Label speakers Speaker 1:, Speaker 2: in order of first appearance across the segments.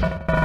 Speaker 1: Bye.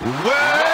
Speaker 1: Well